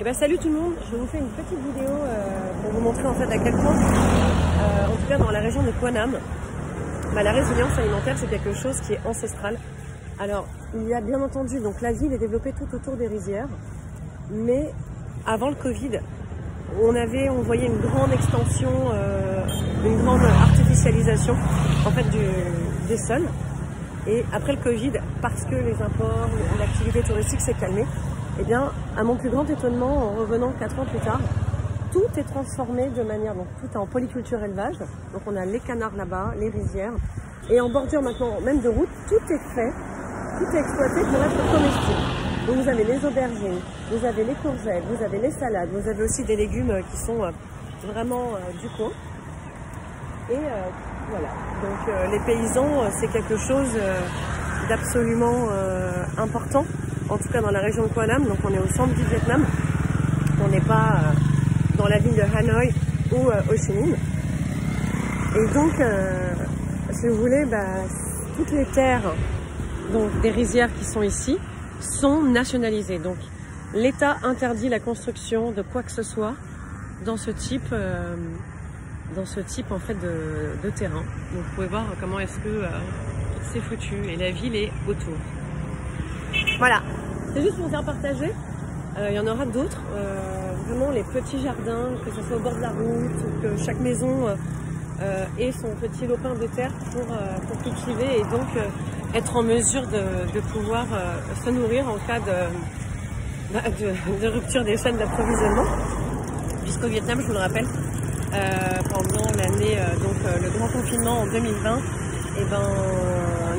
Et ben salut tout le monde, je vous fais une petite vidéo euh, pour vous montrer en fait à quel point, euh, en tout cas dans la région de Kwanam, bah, la résilience alimentaire c'est quelque chose qui est ancestral. Alors il y a bien entendu, donc la ville est développée tout autour des rizières, mais avant le Covid, on avait, on voyait une grande extension, euh, une grande artificialisation en fait des sols. Et après le Covid, parce que les imports, l'activité touristique s'est calmée, eh bien, à mon plus grand étonnement, en revenant quatre ans plus tard, tout est transformé de manière, donc tout est en polyculture élevage. Donc on a les canards là-bas, les rizières. Et en bordure maintenant, même de route, tout est fait, tout est exploité pour être comestible. Donc vous avez les aubergines, vous avez les courgettes, vous avez les salades, vous avez aussi des légumes qui sont euh, vraiment euh, du coin. Et euh, voilà, donc les paysans, c'est quelque chose d'absolument important en tout cas dans la région de Quang donc on est au centre du Vietnam. On n'est pas euh, dans la ville de Hanoï ou euh, Ho Chi Minh. Et donc, euh, si vous voulez, bah, toutes les terres donc, des rizières qui sont ici sont nationalisées. Donc l'État interdit la construction de quoi que ce soit dans ce type, dans ce type en fait de, de, terrain. Donc vous pouvez voir comment est-ce que c'est foutu et la ville est autour. Voilà, c'est juste pour faire partager. Euh, il y en aura d'autres. Euh, vraiment les petits jardins, que ce soit au bord de la route, que chaque maison euh, ait son petit lopin de terre pour, cultiver et donc être en mesure de, pouvoir se nourrir en cas de, bah, de rupture des chaînes d'approvisionnement. Puisqu'au Vietnam, je vous le rappelle, pendant l'année, donc le grand confinement en 2020, et eh ben,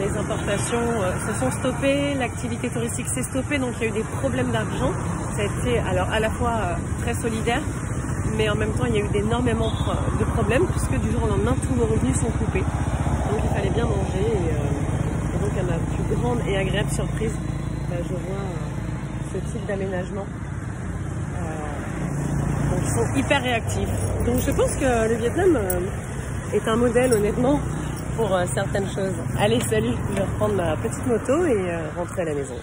les importations euh, se sont stoppées, l'activité touristique s'est stoppée, donc il y a eu des problèmes d'argent. Ça a été alors à la fois euh, très solidaire, mais en même temps il y a eu énormément de problèmes puisque du jour au lendemain tous vos revenus sont coupés. Donc il fallait bien manger et, euh, donc à ma plus grande et agréable surprise, bah, je vois ce type d'aménagement. donc ils sont hyper réactifs. Donc je pense que le Vietnam est un modèle honnêtement pour euh, certaines choses. Allez, salut, je vais reprendre ma petite moto et euh, rentrer à la maison.